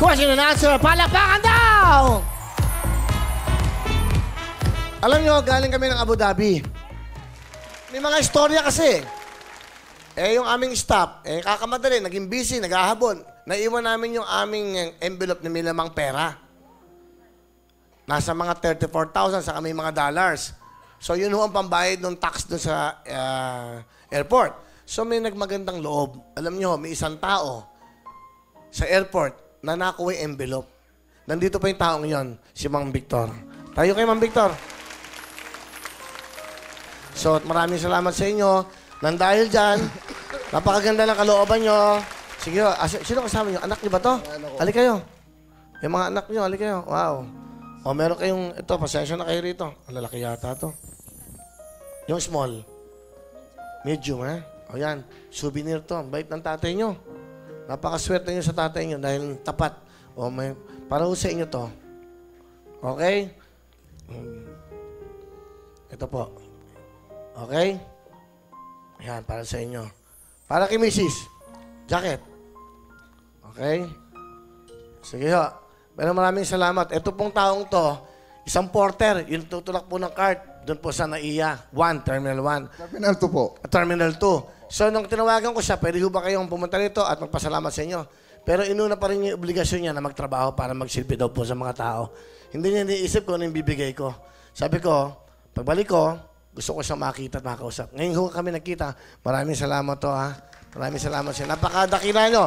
Question and answer, palakpakan daw! Alam nyo, galing kami ng Abu Dhabi. May mga istorya kasi. Eh, yung aming staff, eh, kakamadali, naging busy, naghahabon. Naiwan namin yung aming eh, envelope na may lamang pera. Nasa mga 34,000 sa kami mga dollars. So, yun ho ang pambayad ng tax doon sa ah, airport. So, may nagmagandang loob. Alam nyo, may isang tao sa airport na nakuha yung envelope. Nandito pa yung taong yon, si Mang Victor. Tayo kay Mang Victor. So, maraming salamat sa inyo. Nang dahil dyan, napakaganda ng kalooban nyo. Sige, si- sino kasama nyo? Anak nyo ba to? Halik kayo. Yung mga anak nyo, halik kayo. Wow. O, meron kayong, ito, pasensya na kayo rito. Ang lalaki yata to. Yung small. Medium, ha? O yan, souvenir to. Ang Bait ng tatay nyo. Napakaswerte nyo sa tatay nyo dahil tapat. O may, para sa inyo to. Okay? Mm. Ito po. Okay? Ayan, para sa inyo. Para kay Mrs. Jacket. Okay? Sige ho. Pero maraming salamat. Ito pong taong to, isang porter, yung tutulak po ng cart, doon po sa NAIA 1, Terminal 1. Terminal 2 po. Terminal 2. So, nung tinawagan ko siya, pwede ho ba kayong pumunta rito at magpasalamat sa inyo? Pero inuna pa rin yung obligasyon niya na magtrabaho para magsilbi daw po sa mga tao. Hindi niya iniisip ko ano yung bibigay ko. Sabi ko, pagbalik ko, gusto ko siyang makita at makausap. Ngayon ho kami nagkita. Maraming salamat to ha. Maraming salamat siya. Napakadakila nyo.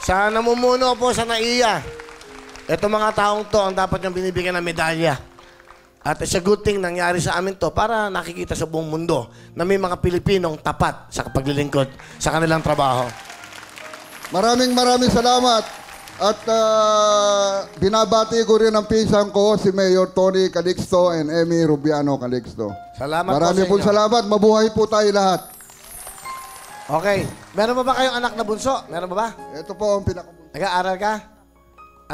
Sa namumuno po sa NAIA. Ito mga taong to ang dapat niyong binibigyan ng medalya. At it's a good thing nangyari sa amin to para nakikita sa buong mundo na may mga Pilipinong tapat sa paglilingkod sa kanilang trabaho. Maraming maraming salamat. At ah, binabati ko rin ang pinsan ko, si Mayor Tony Calixto and Emmy Rubiano Calixto. Salamat Marami po sa inyo. salamat. Mabuhay po tayo lahat. Okay. Meron ba ba kayong anak na bunso? Meron ba ba? Ito po ang pinaka... Nag-aaral ka?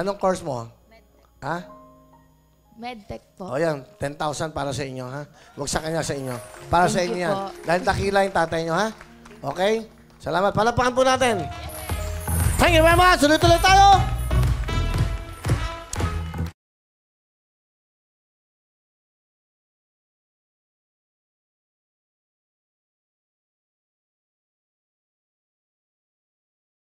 Anong course mo? Ha? Medtech po. O yan, 10,000 para sa inyo, ha? Huwag sa kanya sa inyo. Para sa Thank inyo you yan. po. Dahil dakila yung tatay nyo, ha? Okay? Salamat. Palapakan po natin. Thank you very much. Tuloy-tuloy tayo.